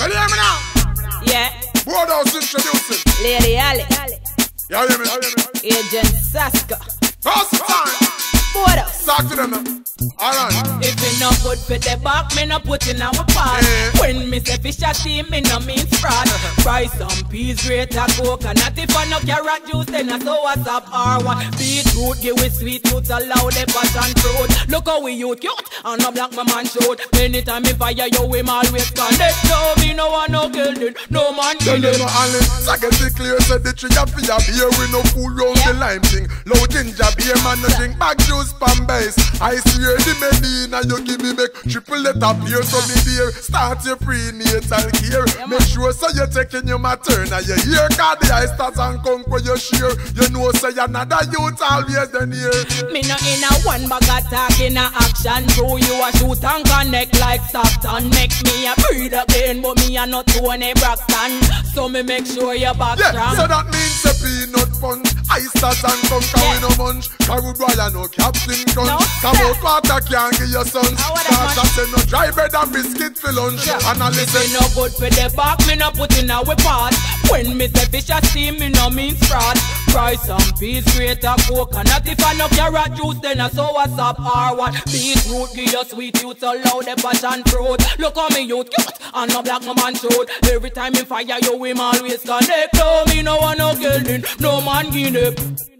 Ready, hear me now? Yeah, Boardhouse introducing. Lady Ali, You hear me? You hear me? Agent Sasco. First time. What else? Talk to them now. Alright. If it no good for the back, me no put in our part. Eh. When me say fish a team, me no mean fraud. Fry some peas, rate a coconut. If I no carrot juice, then I so what's up R1. Beetroot, give we sweet tooth, allow the passion fruit. Look how we youth cute, and no black my man shoot. Many time me fire you, him always connect. No, me no want no killing, no man Tell killing. them no alley. So get it clear, said the tree of fear beer. We no fool round the lime thing. Low ginger beer, man, no drink back juice pan base. I swear the Medina, you give me make triple letter beer. So me dear, start your prenatal care. Make sure so you're taking your maternal. You hear, cause the eye starts and come for your share. You know, say another youth always then here. Me no in a one bag of talk in a action Through you a shoot and connect like Stockton Make me a breed again but me a not Toni Braxton So me make sure you back Yeah, strong. so that means a peanut punch Ice stars and come can we no munch Carry Brian no Captain Crunch. No, Come sir. out water can't give your what Cause I say no dry bread and biscuit for lunch. And I Me listen. no good for the back, me no put in a we part When me say fish a steam, me no mean fraud. Fry some peas, grate a coconut. If I no carrot juice, then I so what's up R1 Beetroot, give you sweet youth, allow the passion fruit. Look how me youth cute, and no black no man shoot. Every time me fire you, him always connect. No, me no want no killing, no man give up